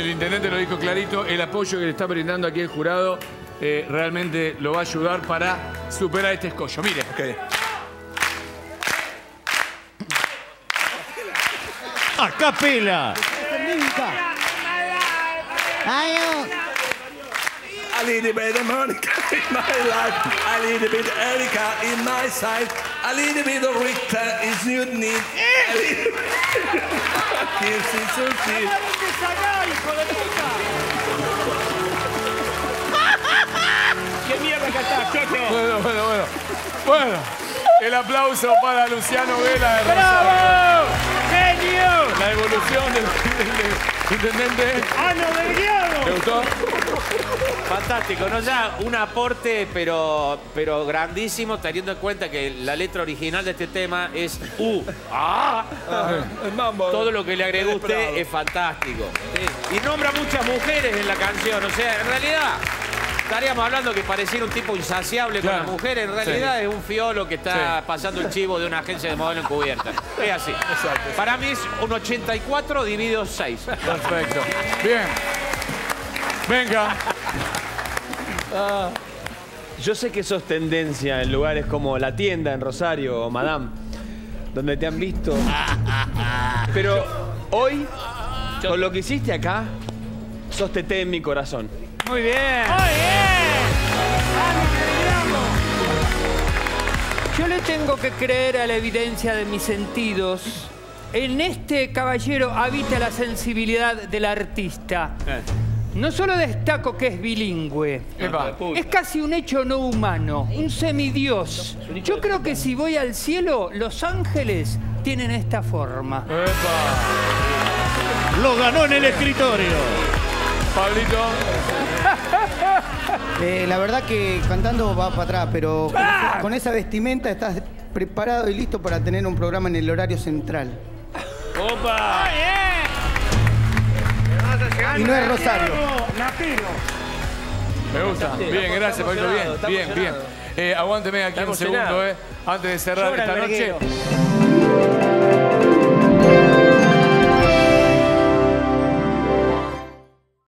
intendente lo dijo clarito, el apoyo que le está brindando aquí el jurado eh, realmente lo va a ayudar para superar este escollo. Mire. Ok. ¡A capela! A little bit of Monica in my life, a little bit of Erika in my side, a little bit of Rita is you need. A little Kiss is so cute. ¿Qué mierda cantás, Chocho? Bueno, bueno, bueno. Bueno, el aplauso para Luciano Vela de. ¡Bravo! ¡Genio! La evolución del, del intendente. ¡Ano del ¿Le diablo! gustó? Fantástico, ¿no? Ya un aporte, pero, pero grandísimo, teniendo en cuenta que la letra original de este tema es U. ¡Ah! Mambo. Todo lo que le agregó usted es fantástico. Sí. Y nombra muchas mujeres en la canción. O sea, en realidad, estaríamos hablando que pareciera un tipo insaciable con Claro. las mujeres. En realidad Sí. es un fiolo que está Sí. pasando el chivo de una agencia de modelo encubierta. Es así. Para mí es un 84 dividido 6. Perfecto. Bien. Venga. Yo sé que sos tendencia en lugares como La Tienda en Rosario o Madame, donde te han visto. Pero hoy, con lo que hiciste acá, sos teté en mi corazón. Muy bien. Yo le tengo que creer a la evidencia de mis sentidos. En este caballero habita la sensibilidad del artista. No solo destaco que es bilingüe, Epa. es casi un hecho no humano, un semidios. Yo creo que si voy al cielo, los ángeles tienen esta forma. Epa. Lo ganó en el escritorio. Pablito. Eh, la verdad que cantando va para atrás, pero con esa- con esa vestimenta estás preparado y listo para tener un programa en el horario central. ¡Opa! Y no es Rosario. Me gusta. Bien, gracias, Pablito. Bien, bien, bien. Eh, aguánteme aquí un segundo, eh. Antes de cerrar esta noche.